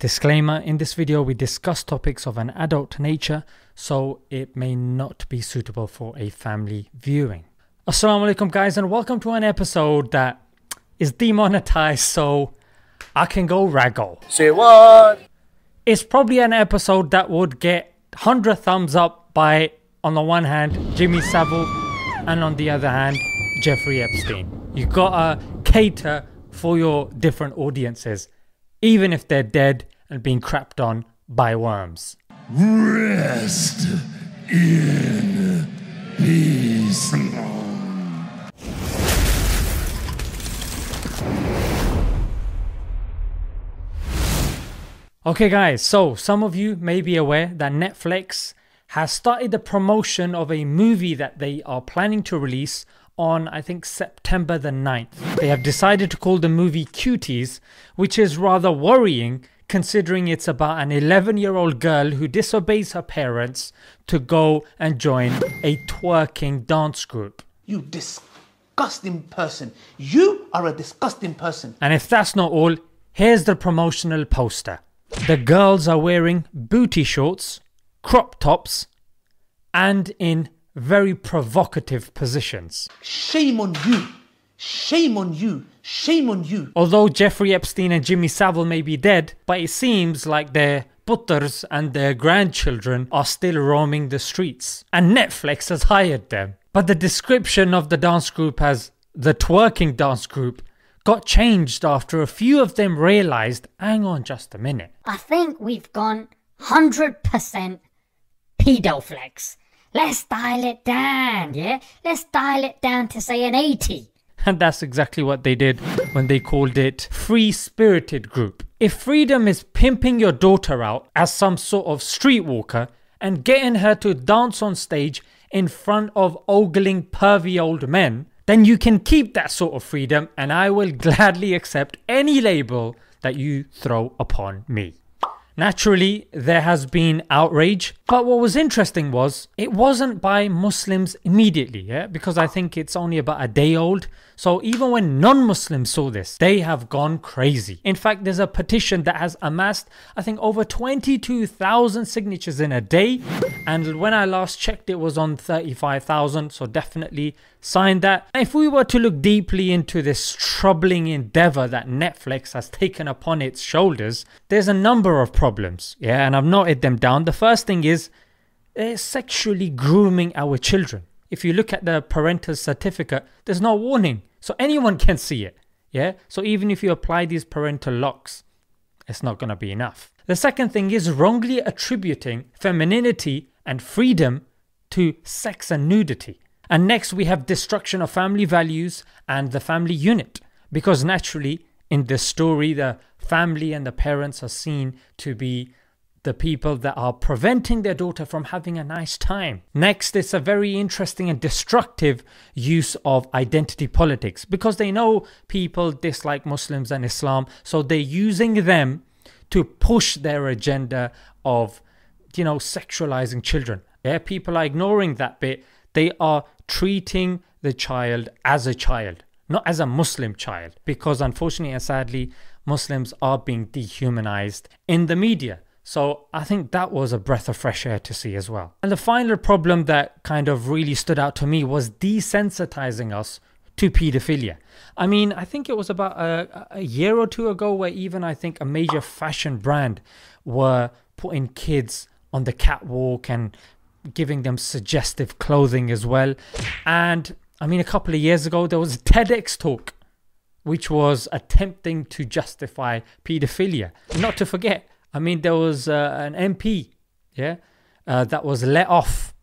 Disclaimer In this video, we discuss topics of an adult nature, so it may not be suitable for a family viewing. Assalamu alaikum, guys, and welcome to an episode that is demonetized so I can go raggle. Say what? It's probably an episode that would get 100 thumbs up by, on the one hand, Jimmy Savile, and on the other hand, Jeffrey Epstein. You gotta cater for your different audiences, even if they're dead and being crapped on by worms. Rest in peace. Okay, guys, so some of you may be aware that Netflix has started the promotion of a movie that they are planning to release on, I think, September the 9th. They have decided to call the movie Cuties, which is rather worrying considering it's about an 11 year old girl who disobeys her parents to go and join a twerking dance group. You disgusting person. You are a disgusting person. And if that's not all, here's the promotional poster. The girls are wearing booty shorts, crop tops, and in very provocative positions. Shame on you. Shame on you. Shame on you. Although Jeffrey Epstein and Jimmy Savile may be dead, but it seems like their putters and their grandchildren are still roaming the streets. And Netflix has hired them. But the description of the dance group as the twerking dance group got changed after a few of them realized hang on just a minute. I think we've gone 100% pedoflix. Let's dial it down, yeah? Let's dial it down to say an 80. And that's exactly what they did when they called it Free Spirited Group. If freedom is pimping your daughter out as some sort of streetwalker and getting her to dance on stage in front of ogling pervy old men, then you can keep that sort of freedom and I will gladly accept any label that you throw upon me. Naturally, there has been outrage, but what was interesting was it wasn't by Muslims immediately, yeah, because I think it's only about a day old. So even when non Muslims saw this, they have gone crazy. In fact, there's a petition that has amassed, I think, over 22,000 signatures in a day. And when I last checked, it was on 35,000. So definitely sign that. If we were to look deeply into this troubling endeavor that Netflix has taken upon its shoulders, there's a number of problems. Yeah, and I've noted them down. The first thing is they're sexually grooming our children. If you look at the parental certificate, there's no warning. So anyone can see it. Yeah. So even if you apply these parental locks, it's not going to be enough. The second thing is wrongly attributing femininity and freedom to sex and nudity. And next, we have destruction of family values and the family unit. Because naturally, in this story, the family and the parents are seen to be the people that are preventing their daughter from having a nice time. Next, it's a very interesting and destructive use of identity politics because they know people dislike Muslims and Islam, so they're using them to push their agenda of, you know, sexualizing children. Yeah, people are ignoring that bit. They are treating the child as a child, not as a Muslim child, because unfortunately and sadly, Muslims are being dehumanized in the media. So I think that was a breath of fresh air to see as well. And the final problem that kind of really stood out to me was desensitizing us to pedophilia. I mean, I think it was about a, a year or two ago where even I think a major fashion brand were putting kids on the catwalk and giving them suggestive clothing as well. And I mean, a couple of years ago, there was a TEDx talk which was attempting to justify pedophilia. Not to forget, I mean, there was uh, an MP, yeah, uh, that was let off,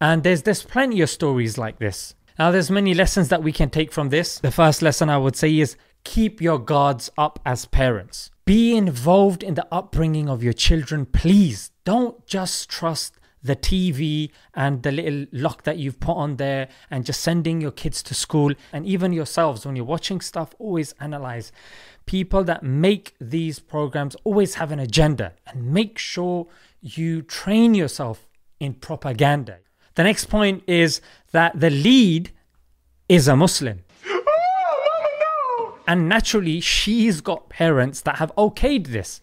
and there's there's plenty of stories like this. Now, there's many lessons that we can take from this. The first lesson I would say is keep your guards up as parents. Be involved in the upbringing of your children, please. Don't just trust the TV and the little lock that you've put on there and just sending your kids to school. And even yourselves, when you're watching stuff, always analyze. People that make these programs always have an agenda and make sure you train yourself in propaganda. The next point is that the lead is a Muslim. And naturally, she's got parents that have okayed this.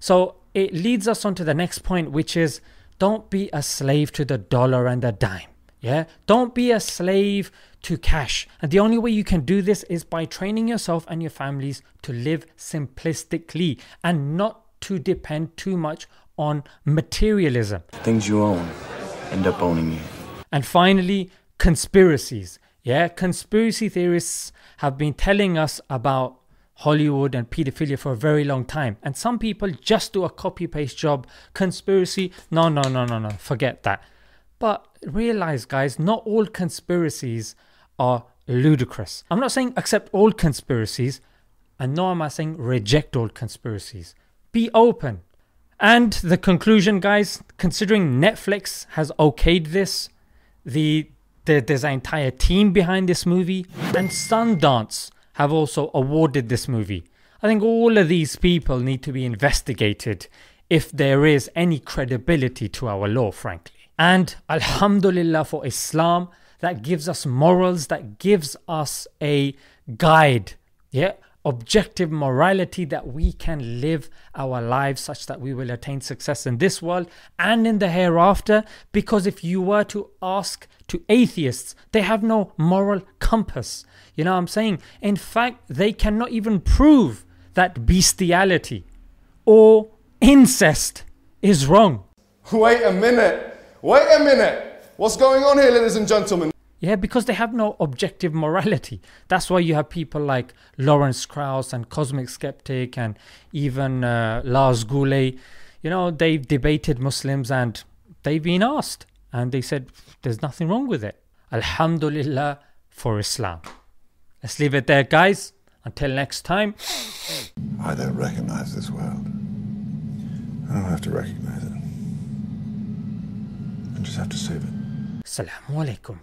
So it leads us on to the next point, which is don't be a slave to the dollar and the dime. Yeah, don't be a slave to cash. And the only way you can do this is by training yourself and your families to live simplistically and not to depend too much on materialism. Things you own end up owning you. And finally, conspiracies. Yeah, conspiracy theorists have been telling us about Hollywood and pedophilia for a very long time. And some people just do a copy paste job. Conspiracy, no, no, no, no, no, forget that. But realize, guys, not all conspiracies are ludicrous. I'm not saying accept all conspiracies, and nor am I saying reject all conspiracies. Be open. And the conclusion, guys, considering Netflix has okayed this, the, the there's an entire team behind this movie, and Sundance have also awarded this movie. I think all of these people need to be investigated if there is any credibility to our law, frankly. And Alhamdulillah for Islam, that gives us morals, that gives us a guide, yeah, objective morality that we can live our lives such that we will attain success in this world and in the hereafter. Because if you were to ask to atheists, they have no moral compass. You know what I'm saying? In fact, they cannot even prove that bestiality or incest is wrong. Wait a minute. Wait a minute. What's going on here, ladies and gentlemen? Yeah, because they have no objective morality. That's why you have people like Lawrence Krauss and Cosmic Skeptic and even uh, Lars Goulet. You know, they've debated Muslims and they've been asked and they said there's nothing wrong with it. Alhamdulillah for Islam. Let's leave it there, guys. Until next time. I don't recognize this world. I don't have to recognize it. I just have to save it. Assalamu alaikum.